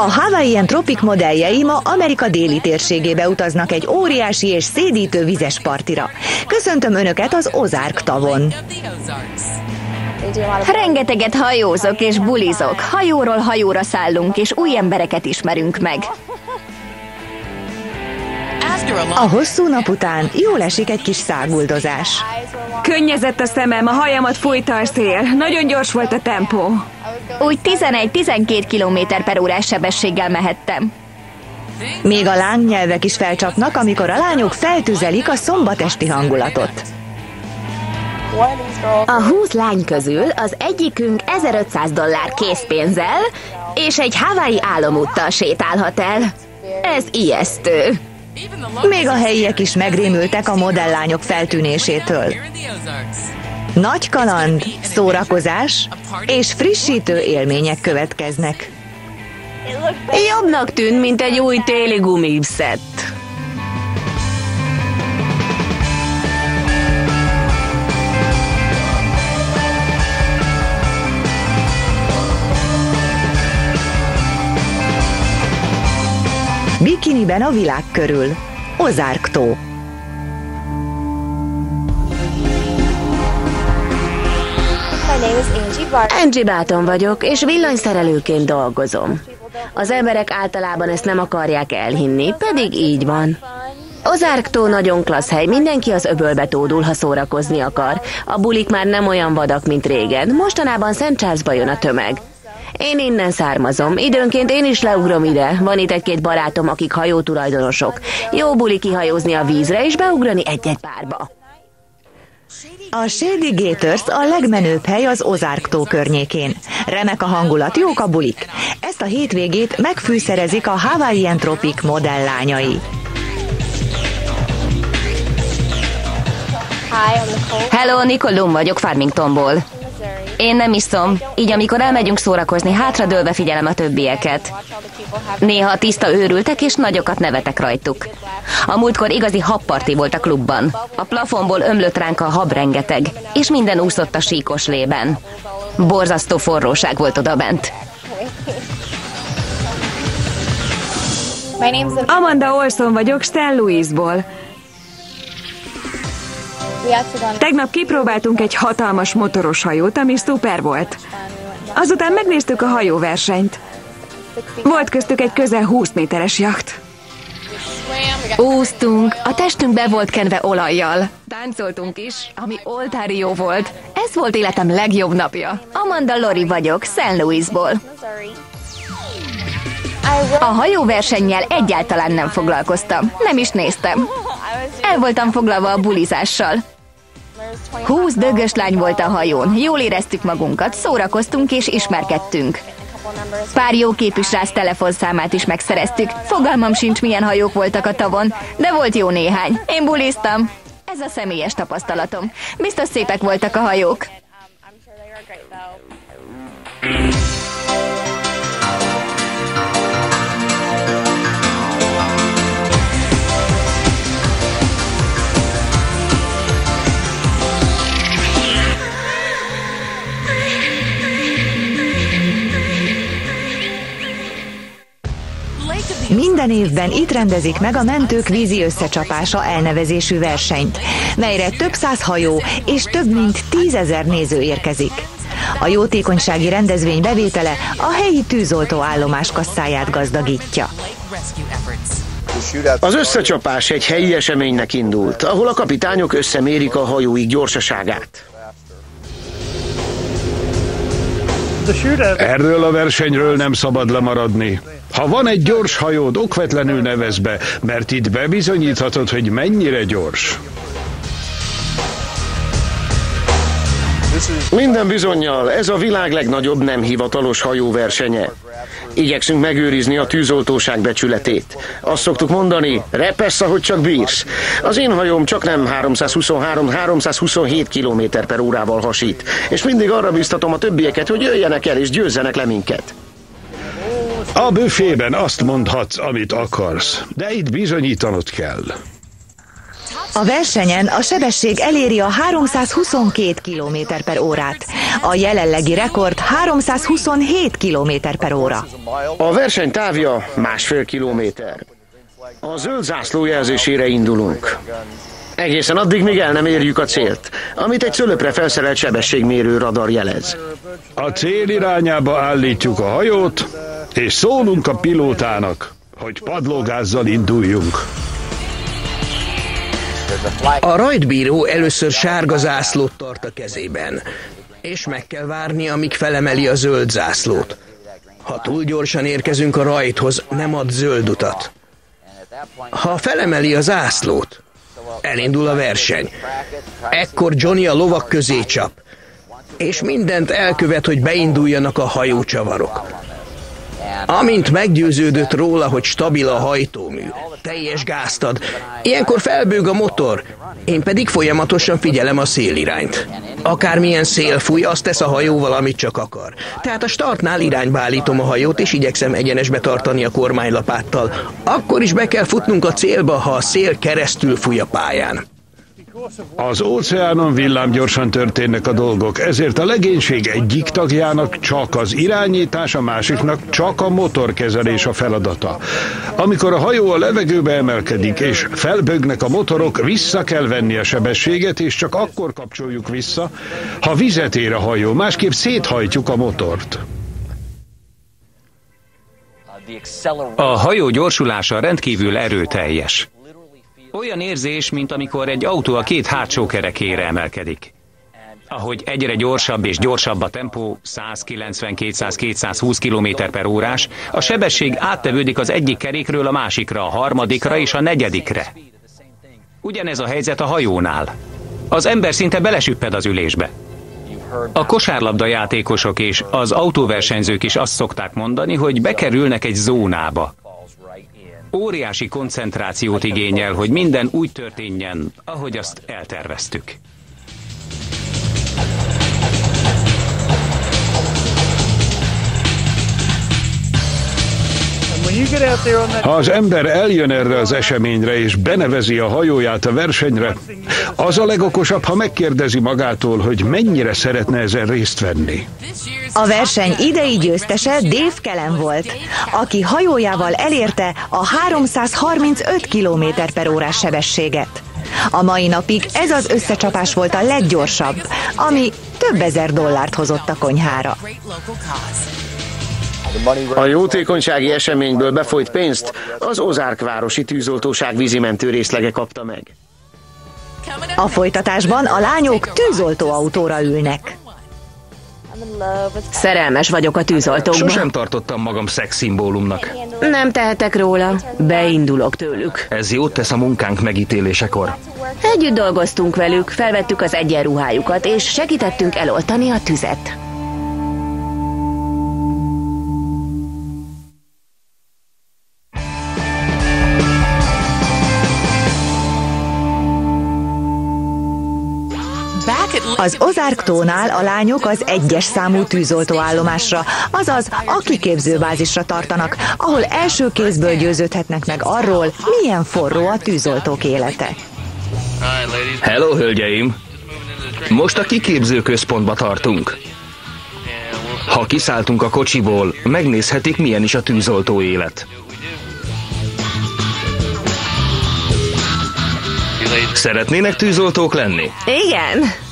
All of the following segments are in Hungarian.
A Hawaiian Tropic modelljei ma Amerika déli térségébe utaznak egy óriási és szédítő vizes partira. Köszöntöm Önöket az Ozárk tavon. Rengeteget hajózok és bulizok. Hajóról hajóra szállunk, és új embereket ismerünk meg. A hosszú nap után jól esik egy kis száguldozás. Könnyezett a szemem, a hajamat fújta a szél. Nagyon gyors volt a tempó. Úgy 11-12 km per órás sebességgel mehettem. Még a lángnyelvek is felcsapnak, amikor a lányok feltüzelik a szombatesti hangulatot. A 20 lány közül az egyikünk 1500 dollár készpénzzel és egy Hawaii álomúttal sétálhat el. Ez ijesztő. Még a helyiek is megrémültek a modelllányok feltűnésétől. Nagy kaland, szórakozás és frissítő élmények következnek. Jobbnak tűnt, mint egy új téli gumipszett. Bikiniben a világ körül. Ozárk. Angie Báton vagyok, és villanyszerelőként dolgozom. Az emberek általában ezt nem akarják elhinni, pedig így van. Ozark tó nagyon klassz hely, mindenki az öbölbe tódul, ha szórakozni akar. A bulik már nem olyan vadak, mint régen. Mostanában Szent Charlesba jön a tömeg. Én innen származom. Időnként én is leugrom ide. Van itt egy-két barátom, akik hajótulajdonosok. Jó buli kihajózni a vízre, és beugrani egy-egy párba. A Shady Gators a legmenőbb hely az Ozark tó környékén. Remek a hangulat, jók a bulik. Ezt a hétvégét megfűszerezik a Hawaiian Tropic modelllányai. Hello, Nicolum vagyok Farmingtonból. Én nem iszom, így amikor elmegyünk szórakozni, hátradőlve figyelem a többieket. Néha tiszta őrültek, és nagyokat nevetek rajtuk. A múltkor igazi habparti volt a klubban. A plafonból ömlött ránk a hab rengeteg, és minden úszott a síkos lében. Borzasztó forróság volt odabent. Amanda Olson vagyok, St. Louisból. Tegnap kipróbáltunk egy hatalmas motoros hajót, ami szuper volt. Azután megnéztük a hajóversenyt. Volt köztük egy közel 20 méteres jacht. Úsztunk, a testünk be volt kenve olajjal. Táncoltunk is, ami oltári jó volt. Ez volt életem legjobb napja. Amanda Lori vagyok, St. Louisból. A hajóversennyel egyáltalán nem foglalkoztam. Nem is néztem. El voltam foglalva a bulizással. Húsz dögös lány volt a hajón. Jól éreztük magunkat, szórakoztunk és ismerkedtünk. Pár jó rász telefonszámát is megszereztük. Fogalmam sincs, milyen hajók voltak a tavon, de volt jó néhány. Én buliztam. Ez a személyes tapasztalatom. Biztos szépek voltak a hajók. Minden évben itt rendezik meg a mentők vízi összecsapása elnevezésű versenyt, melyre több száz hajó és több mint tízezer néző érkezik. A jótékonysági rendezvény bevétele a helyi tűzoltó állomás kasszáját gazdagítja. Az összecsapás egy helyi eseménynek indult, ahol a kapitányok összemérik a hajóik gyorsaságát. Erről a versenyről nem szabad lemaradni. Ha van egy gyors hajód, okvetlenül nevez be, mert itt bebizonyíthatod, hogy mennyire gyors. Minden bizonyal ez a világ legnagyobb nem hivatalos hajóversenye. Igyekszünk megőrizni a tűzoltóság becsületét. Azt szoktuk mondani, repesz, ahogy csak bírsz. Az én hajóm csak nem 323-327 km per órával hasít, és mindig arra biztatom a többieket, hogy jöjjenek el és győzzenek le minket. A büfében azt mondhatsz, amit akarsz, de itt bizonyítanod kell. A versenyen a sebesség eléri a 322 km per órát. A jelenlegi rekord 327 km per óra. A verseny távja másfél kilométer. A zöld zászló jelzésére indulunk. Egészen addig, míg el nem érjük a célt, amit egy szölöpre felszerelt sebességmérő radar jelez. A cél irányába állítjuk a hajót, és szólunk a pilótának, hogy padlógázzal induljunk. A rajtbíró először sárga zászlót tart a kezében, és meg kell várni, amíg felemeli a zöld zászlót. Ha túl gyorsan érkezünk a rajthoz, nem ad zöld utat. Ha felemeli a zászlót, elindul a verseny. Ekkor Johnny a lovak közé csap, és mindent elkövet, hogy beinduljanak a hajócsavarok. Amint meggyőződött róla, hogy stabil a hajtómű, teljes gázt ad, ilyenkor felbőg a motor, én pedig folyamatosan figyelem a szélirányt. Akármilyen szél fúj, azt tesz a hajóval, amit csak akar. Tehát a startnál irányba állítom a hajót, és igyekszem egyenesbe tartani a kormánylapáttal. Akkor is be kell futnunk a célba, ha a szél keresztül fúj a pályán. Az óceánon villámgyorsan történnek a dolgok, ezért a legénység egyik tagjának csak az irányítás, a másiknak csak a motorkezelés a feladata. Amikor a hajó a levegőbe emelkedik, és felbögnek a motorok, vissza kell venni a sebességet, és csak akkor kapcsoljuk vissza, ha vizet ér a hajó, másképp széthajtjuk a motort. A hajó gyorsulása rendkívül erőteljes. Olyan érzés, mint amikor egy autó a két hátsó kerekére emelkedik. Ahogy egyre gyorsabb és gyorsabb a tempó, 190-200-220 km per órás, a sebesség áttevődik az egyik kerékről a másikra, a harmadikra és a negyedikre. Ugyanez a helyzet a hajónál. Az ember szinte belesüpped az ülésbe. A kosárlabda játékosok és az autóversenyzők is azt szokták mondani, hogy bekerülnek egy zónába. Óriási koncentrációt igényel, hogy minden úgy történjen, ahogy azt elterveztük. Ha az ember eljön erre az eseményre és benevezi a hajóját a versenyre, az a legokosabb, ha megkérdezi magától, hogy mennyire szeretne ezen részt venni. A verseny idei győztese Dave Kellen volt, aki hajójával elérte a 335 km per órás sebességet. A mai napig ez az összecsapás volt a leggyorsabb, ami több ezer dollárt hozott a konyhára. A jótékonysági eseményből befolyt pénzt az Ozárk városi tűzoltóság vízimentő részlege kapta meg. A folytatásban a lányok tűzoltóautóra ülnek. Szerelmes vagyok a tűzoltókba. Sosem tartottam magam szexszimbólumnak. Nem tehetek róla. Beindulok tőlük. Ez jót tesz a munkánk megítélésekor. Együtt dolgoztunk velük, felvettük az egyenruhájukat, és segítettünk eloltani a tüzet. Az Ozárktónál a lányok az egyes számú tűzoltóállomásra, azaz a kiképzőbázisra tartanak, ahol első kézből győződhetnek meg arról, milyen forró a tűzoltók élete. Hello, hölgyeim! Most a kiképző központba tartunk. Ha kiszálltunk a kocsiból, megnézhetik, milyen is a tűzoltó élet. Szeretnének tűzoltók lenni? Igen.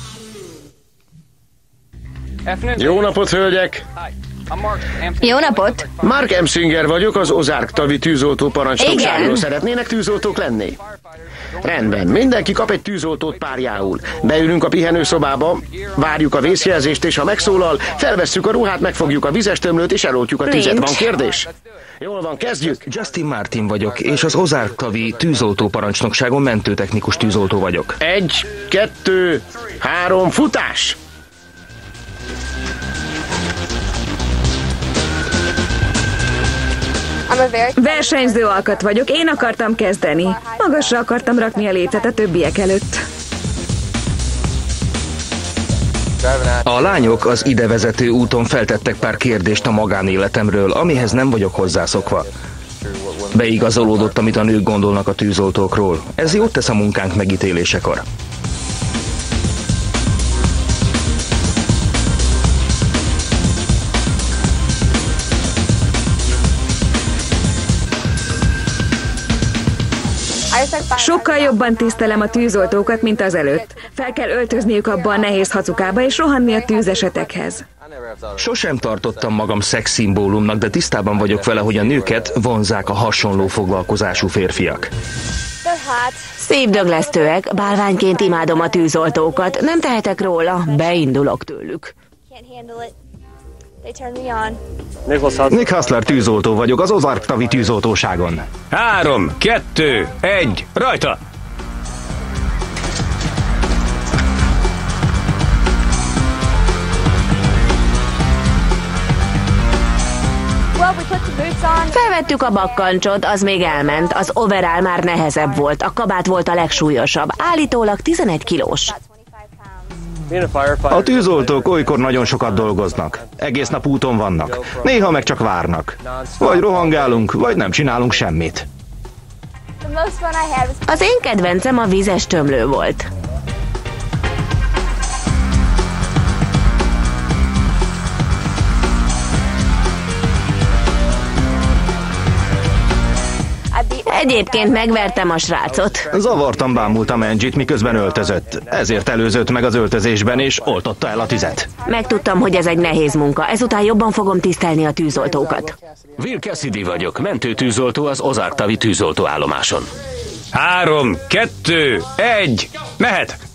Jó napot, hölgyek! Jó napot! Mark Emsinger vagyok, az Ozárk tavi tűzoltó parancsnokságról. Igen. Szeretnének tűzoltók lenni? Rendben, mindenki kap egy tűzoltót párjául. Beülünk a pihenőszobába, várjuk a vészjelzést, és ha megszólal, felvesszük a ruhát, megfogjuk a vizes tömlőt, és eloltjuk a tüzet. Nincs. Van kérdés? Jól van, kezdjük! Justin Martin vagyok, és az Ozárk tavi tűzoltó parancsnokságon mentőtechnikus tűzoltó vagyok. Egy, kettő, három, futás! Versenyző alkat vagyok, én akartam kezdeni. Magasra akartam rakni a lécet a többiek előtt. A lányok az ide vezető úton feltettek pár kérdést a magánéletemről, amihez nem vagyok hozzászokva. Beigazolódott, amit a nők gondolnak a tűzoltókról. Ez jót tesz a munkánk megítélésekor. Sokkal jobban tisztelem a tűzoltókat, mint az előtt. Fel kell öltözniük abba a nehéz hacukába, és rohanni a tűzesetekhez. Sosem tartottam magam szexszimbólumnak, de tisztában vagyok vele, hogy a nőket vonzák a hasonló foglalkozású férfiak. Szívdöglesztőek, bálványként imádom a tűzoltókat, nem tehetek róla, beindulok tőlük. Nick Hustler tűzoltó vagyok az Ozark tavi tűzoltóságon. Három, kettő, egy, rajta! Felvettük a bakkancsot, az még elment, az overall már nehezebb volt, a kabát volt a legsúlyosabb, állítólag 11 kilós. A tűzoltók olykor nagyon sokat dolgoznak. Egész nap úton vannak. Néha meg csak várnak. Vagy rohangálunk, vagy nem csinálunk semmit. Az én kedvencem a vízes tömlő volt. Egyébként megvertem a srácot. Zavartan bámultam Angie-t, miközben öltözött. Ezért előzött meg az öltözésben, és oltotta el a tüzet. Megtudtam, hogy ez egy nehéz munka, ezután jobban fogom tisztelni a tűzoltókat. Will Cassidy vagyok, mentőtűzoltó az Ozark-tavi tűzoltóállomáson. Három, kettő, egy, mehet!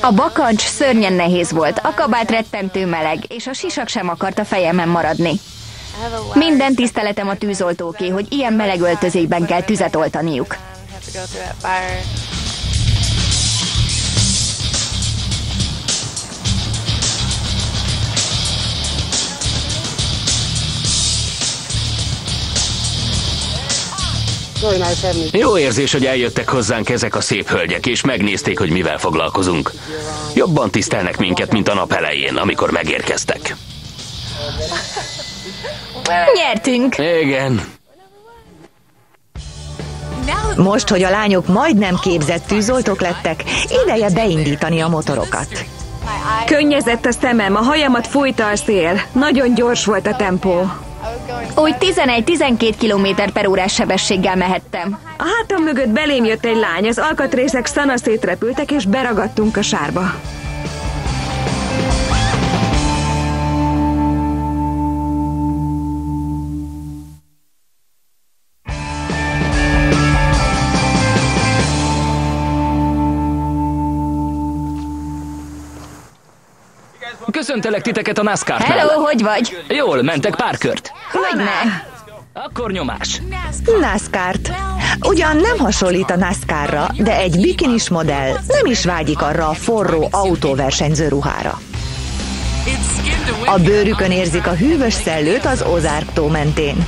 A bakancs szörnyen nehéz volt, a kabát rettentő meleg, és a sisak sem akart a fejemen maradni. Minden tiszteletem a tűzoltóké, hogy ilyen meleg öltözékben kell tüzet oltaniuk. Jó érzés, hogy eljöttek hozzánk ezek a szép hölgyek, és megnézték, hogy mivel foglalkozunk. Jobban tisztelnek minket, mint a nap elején, amikor megérkeztek. Nyertünk! Igen. Most, hogy a lányok majdnem képzett tűzoltók lettek, ideje beindítani a motorokat. Könnyezett a szemem, a hajamat fújta a szél. Nagyon gyors volt a tempó. Úgy 11-12 km per órás sebességgel mehettem. A hátam mögött belém jött egy lány, az alkatrészek szanaszét repültek, és beragadtunk a sárba. Köszöntelek titeket a NASCAR-nál. Hello, hogy vagy? Jól, mentek pár kört. Hogyne? Akkor nyomás. NASCAR-t. Ugyan nem hasonlít a NASCAR-ra, de egy bikinis modell nem is vágyik arra a forró autóversenyző ruhára. A bőrükön érzik a hűvös szellőt az Ozark tó mentén.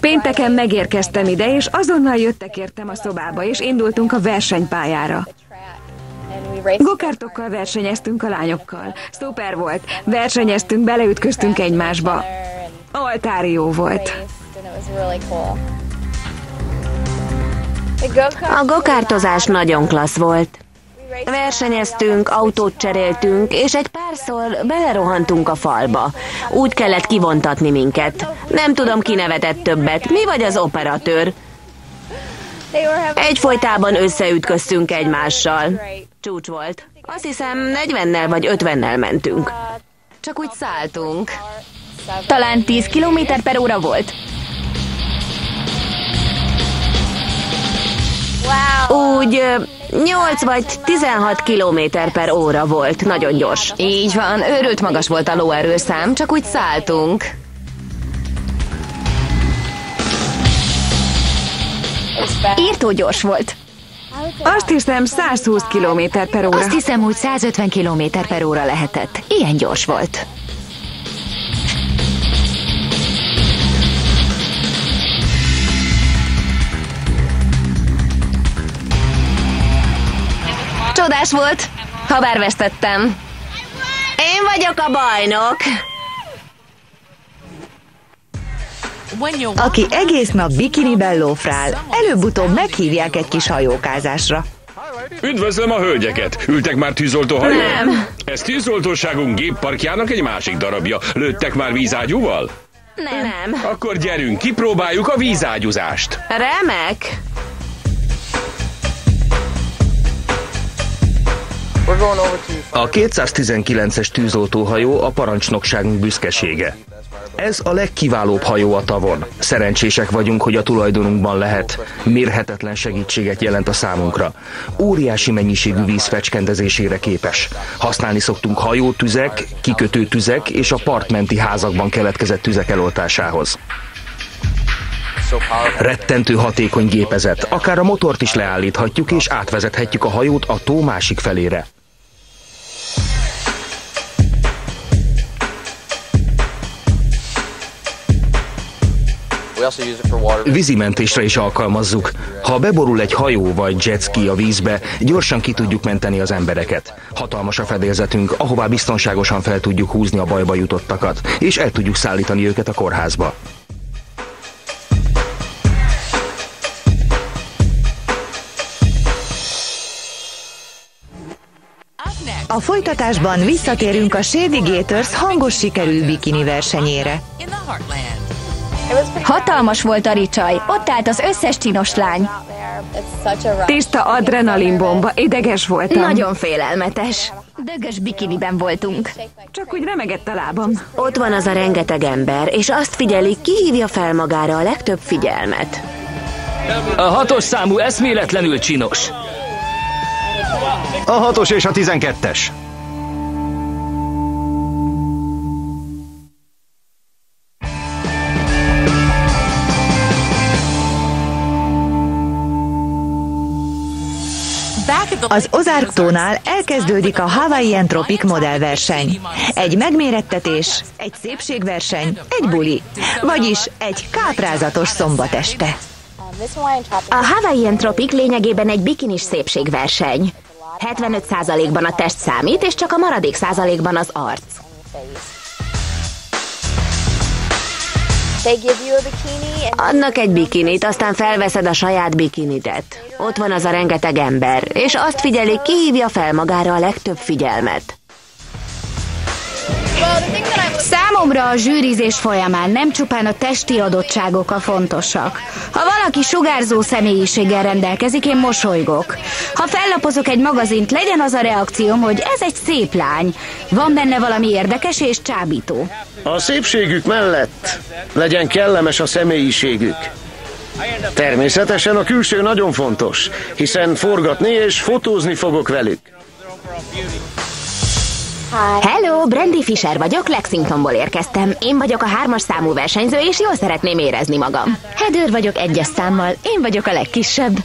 Pénteken megérkeztem ide, és azonnal jöttek értem a szobába, és indultunk a versenypályára. Gokártokkal versenyeztünk a lányokkal. Szuper volt. Versenyeztünk, beleütköztünk egymásba. Oltári jó volt. A gokártozás nagyon klassz volt. Versenyeztünk, autót cseréltünk, és egy párszor belerohantunk a falba. Úgy kellett kivontatni minket. Nem tudom, ki nevetett többet, mi vagy az operatőr. Egyfolytában összeütköztünk egymással. Csúcs volt. Azt hiszem, 40-nel vagy 50-nel mentünk. Csak úgy szálltunk. Talán 10 km per óra volt. Úgy 8 vagy 16 kilométer per óra volt, nagyon gyors. Így van, őrült magas volt a lóerőszám, csak úgy szálltunk. Írtó gyors volt. Azt hiszem 120 km per óra. Azt hiszem, hogy 150 km per óra lehetett. Ilyen gyors volt. Csodás volt, ha bár vesztettem. Én vagyok a bajnok. Aki egész nap bikiniben lófrál, előbb-utóbb meghívják egy kis hajókázásra. Üdvözlöm a hölgyeket! Ültek már tűzoltó hajón? Nem. Ez tűzoltóságunk gépparkjának egy másik darabja. Lőttek már vízágyúval? Nem. Akkor gyerünk, kipróbáljuk a vízágyúzást. Remek. A 219-es tűzoltóhajó a parancsnokságunk büszkesége. Ez a legkiválóbb hajó a tavon. Szerencsések vagyunk, hogy a tulajdonunkban lehet. Mérhetetlen segítséget jelent a számunkra. Óriási mennyiségű víz fecskendezésére képes. Használni szoktunk hajótüzek, kikötő tüzek és a partmenti házakban keletkezett tüzek eloltásához. Rettentő hatékony gépezet, akár a motort is leállíthatjuk és átvezethetjük a hajót a tó másik felére. Vízimentésre is alkalmazzuk. Ha beborul egy hajó vagy jetski a vízbe, gyorsan ki tudjuk menteni az embereket. Hatalmas a fedélzetünk, ahová biztonságosan fel tudjuk húzni a bajba jutottakat, és el tudjuk szállítani őket a kórházba. A folytatásban visszatérünk a Shady Gators hangos sikerű bikini versenyére. Hatalmas volt a ricsaj, ott állt az összes csinos lány. Tiszta adrenalinbomba, ideges voltam. Nagyon félelmetes. Dögös bikiniben voltunk. Csak úgy remegett a lábam. Ott van az a rengeteg ember, és azt figyelik, ki hívja fel magára a legtöbb figyelmet. A hatos számú eszméletlenül csinos. A hatos és a tizenkettes. Az Ozark-tónál elkezdődik a Hawaiian Tropic modellverseny. Egy megmérettetés, egy szépségverseny, egy buli, vagyis egy káprázatos szombateste. A Hawaiian Tropic lényegében egy bikinis szépségverseny. 75%-ban a test számít, és csak a maradék százalékban az arc. Adnak egy bikinit, aztán felveszed a saját bikinidet. Ott van az a rengeteg ember, és azt figyelik, ki hívja fel magára a legtöbb figyelmet. Számomra a zsűrizés folyamán nem csupán a testi adottságok a fontosak. Ha valaki sugárzó személyiséggel rendelkezik, én mosolygok. Ha fellapozok egy magazint, legyen az a reakcióm, hogy ez egy szép lány. Van benne valami érdekes és csábító. A szépségük mellett legyen kellemes a személyiségük. Természetesen a külső nagyon fontos, hiszen forgatni és fotózni fogok velük. Hello, Brandy Fisher vagyok, Lexingtonból érkeztem. Én vagyok a hármas számú versenyző, és jól szeretném érezni magam. Heather vagyok egyes számmal, én vagyok a legkisebb.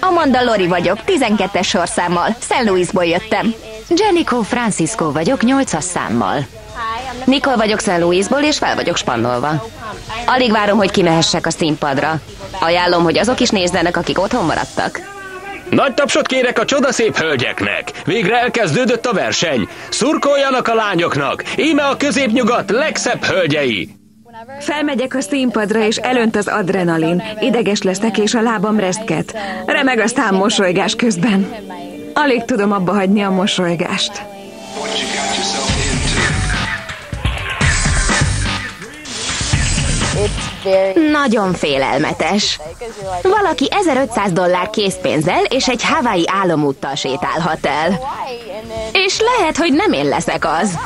Amanda Lori vagyok, 12-es sorszámmal, St. Louisból jöttem. Jenico Francisco vagyok, 8-as számmal. Nicole vagyok St. Louisból, és fel vagyok spannolva. Alig várom, hogy kimehessek a színpadra. Ajánlom, hogy azok is nézzenek, akik otthon maradtak. Nagy tapsot kérek a csodaszép hölgyeknek! Végre elkezdődött a verseny! Szurkoljanak a lányoknak! Íme a középnyugat legszebb hölgyei! Felmegyek a színpadra, és elönt az adrenalin. Ideges leszek, és a lábam reszket. Remeg aztán mosolygás közben. Alig tudom abba hagyni a mosolygást. Nagyon félelmetes. Valaki 1500 dollár készpénzzel és egy Hawaii álomúttal sétálhat el. És lehet, hogy nem én leszek az.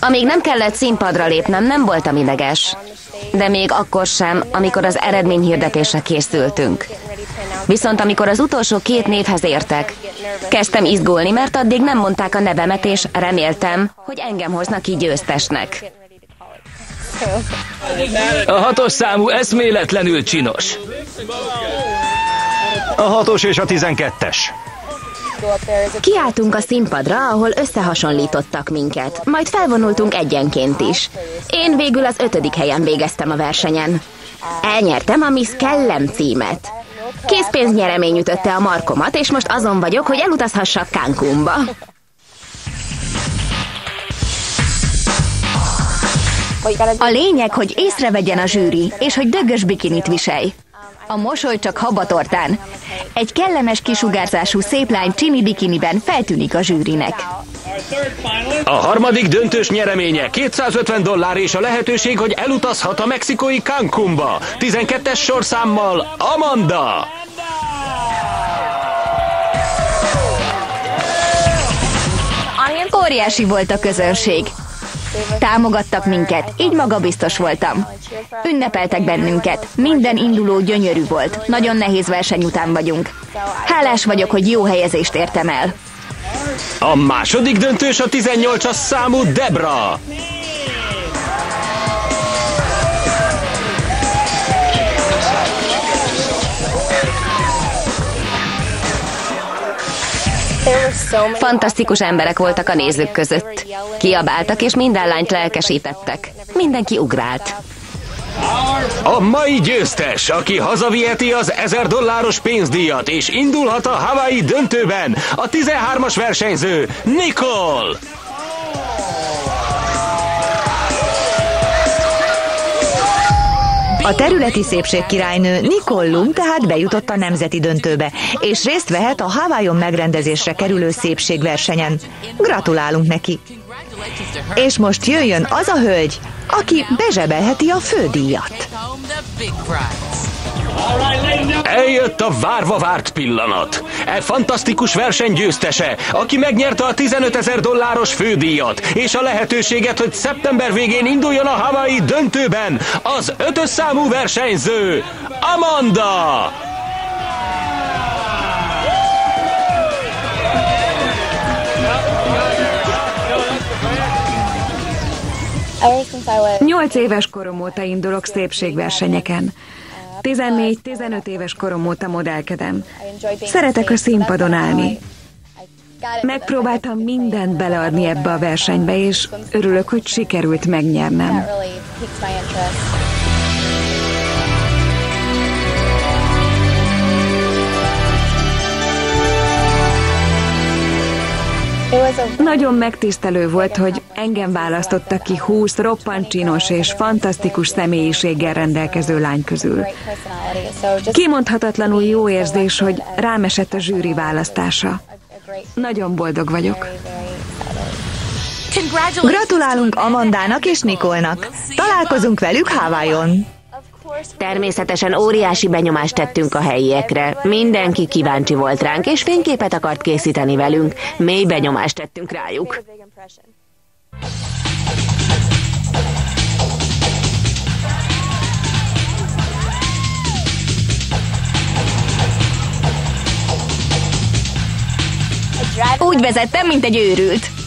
Amíg nem kellett színpadra lépnem, nem voltam ideges. De még akkor sem, amikor az eredményhirdetésre készültünk. Viszont amikor az utolsó két névhez értek, kezdtem izgulni, mert addig nem mondták a nevemet, és reméltem, hogy engem hoznak ki győztesnek. A hatos számú eszméletlenül csinos. A hatos és a tizenkettes. Kiálltunk a színpadra, ahol összehasonlítottak minket, majd felvonultunk egyenként is. Én végül az ötödik helyen végeztem a versenyen. Elnyertem a Miss Kellem címet. Készpénznyeremény ütötte a markomat, és most azon vagyok, hogy elutazhassak Cancúnba. A lényeg, hogy észrevegyen a zsűri, és hogy dögös bikinit viselj. A mosoly csak habatortán. Egy kellemes kisugárzású szép lány csini bikiniben feltűnik a zsűrinek. A harmadik döntős nyereménye 250 dollár és a lehetőség, hogy elutazhat a mexikói Cancunba. 12-es sorszámmal Amanda! Óriási volt a közönség. Támogattak minket, így magabiztos voltam. Ünnepeltek bennünket, minden induló gyönyörű volt. Nagyon nehéz verseny után vagyunk. Hálás vagyok, hogy jó helyezést értem el. A második döntős a 18-as számú Debra. Fantasztikus emberek voltak a nézők között. Kiabáltak és minden lányt lelkesítettek. Mindenki ugrált. A mai győztes, aki hazaviheti az 1000 dolláros pénzdíjat, és indulhat a Hawaii döntőben, a 13-as versenyző, Nicole! A területi szépség királynő Nicole Lum tehát bejutott a nemzeti döntőbe, és részt vehet a Hawaiion megrendezésre kerülő szépségversenyen. Gratulálunk neki! És most jöjjön az a hölgy, aki bezsebelheti a fődíjat. Eljött a várva várt pillanat. E fantasztikus verseny aki megnyerte a 15 ezer dolláros fődíjat, és a lehetőséget, hogy szeptember végén induljon a Hawaii döntőben, az ötös számú versenyző, Amanda! Nyolc éves korom óta indulok szépségversenyeken. 14-15 éves korom óta modellkedem. Szeretek a színpadon állni. Megpróbáltam mindent beleadni ebbe a versenybe, és örülök, hogy sikerült megnyernem. Nagyon megtisztelő volt, hogy engem választottak ki 20 roppant csinos és fantasztikus személyiséggel rendelkező lány közül. Kimondhatatlanul jó érzés, hogy rám esett a zsűri választása. Nagyon boldog vagyok. Gratulálunk Amandának és Nikolnak. Találkozunk velük Hawaiion. Természetesen óriási benyomást tettünk a helyiekre. Mindenki kíváncsi volt ránk, és fényképet akart készíteni velünk. Mély benyomást tettünk rájuk. Úgy vezettem, mint egy őrült.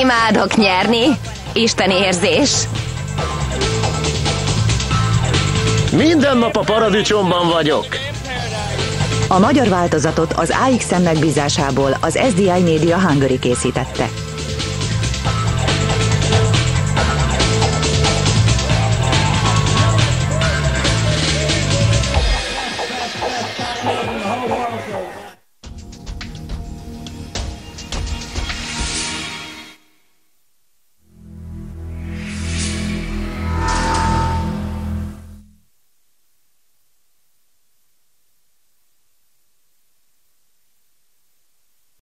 Imádok nyerni. Isten érzés. Minden nap a paradicsomban vagyok. A magyar változatot az AXM megbízásából az SDI Media Hungary készítette.